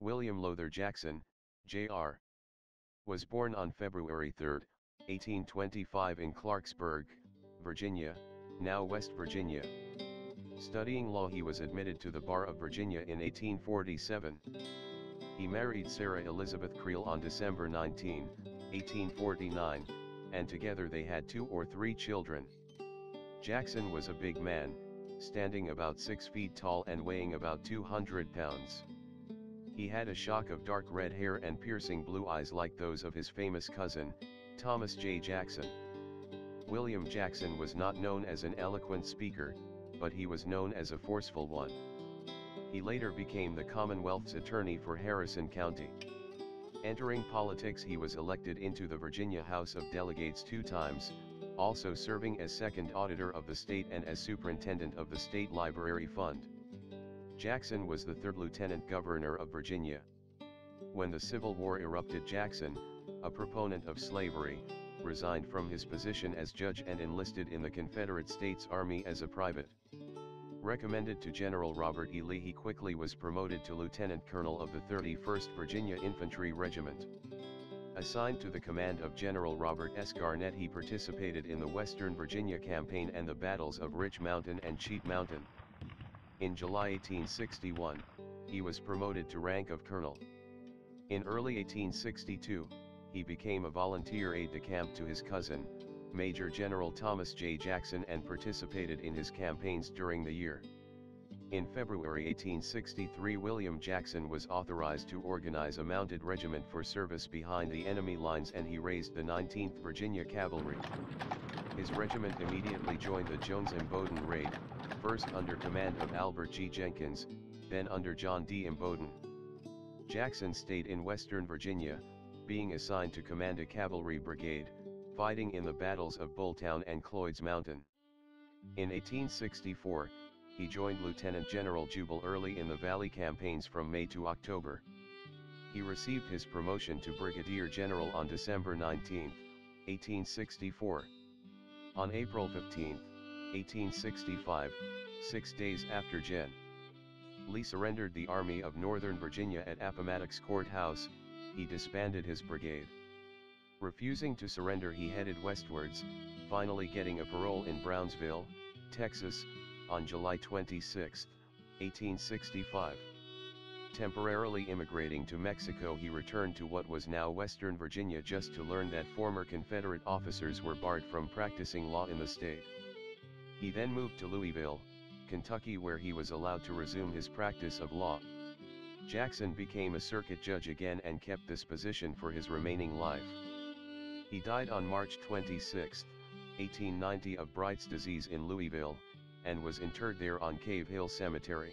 William Lowther Jackson, Jr. Was born on February 3, 1825 in Clarksburg, Virginia, now West Virginia. Studying law he was admitted to the Bar of Virginia in 1847. He married Sarah Elizabeth Creel on December 19, 1849, and together they had two or three children. Jackson was a big man, standing about 6 feet tall and weighing about 200 pounds. He had a shock of dark red hair and piercing blue eyes like those of his famous cousin, Thomas J. Jackson. William Jackson was not known as an eloquent speaker, but he was known as a forceful one. He later became the Commonwealth's attorney for Harrison County. Entering politics he was elected into the Virginia House of Delegates two times, also serving as second auditor of the state and as superintendent of the State Library Fund. Jackson was the third lieutenant governor of Virginia. When the Civil War erupted Jackson, a proponent of slavery, resigned from his position as judge and enlisted in the Confederate States Army as a private. Recommended to General Robert E. Lee he quickly was promoted to lieutenant colonel of the 31st Virginia Infantry Regiment. Assigned to the command of General Robert S. Garnett he participated in the Western Virginia Campaign and the battles of Rich Mountain and Cheat Mountain. In July 1861, he was promoted to rank of colonel. In early 1862, he became a volunteer aide-de-camp to his cousin, Major General Thomas J. Jackson and participated in his campaigns during the year. In February 1863 William Jackson was authorized to organize a mounted regiment for service behind the enemy lines and he raised the 19th Virginia Cavalry. His regiment immediately joined the Jones and Imboden raid, first under command of Albert G. Jenkins, then under John D. Imboden. Jackson stayed in western Virginia, being assigned to command a cavalry brigade, fighting in the battles of Bulltown and Cloyd's Mountain. In 1864, he joined Lieutenant General Jubal Early in the Valley campaigns from May to October. He received his promotion to Brigadier General on December 19, 1864. On April 15, 1865, six days after Gen. Lee surrendered the Army of Northern Virginia at Appomattox Courthouse, he disbanded his brigade. Refusing to surrender he headed westwards, finally getting a parole in Brownsville, Texas, on July 26, 1865. Temporarily immigrating to Mexico he returned to what was now Western Virginia just to learn that former Confederate officers were barred from practicing law in the state. He then moved to Louisville, Kentucky where he was allowed to resume his practice of law. Jackson became a circuit judge again and kept this position for his remaining life. He died on March 26, 1890 of Bright's disease in Louisville, and was interred there on Cave Hill Cemetery.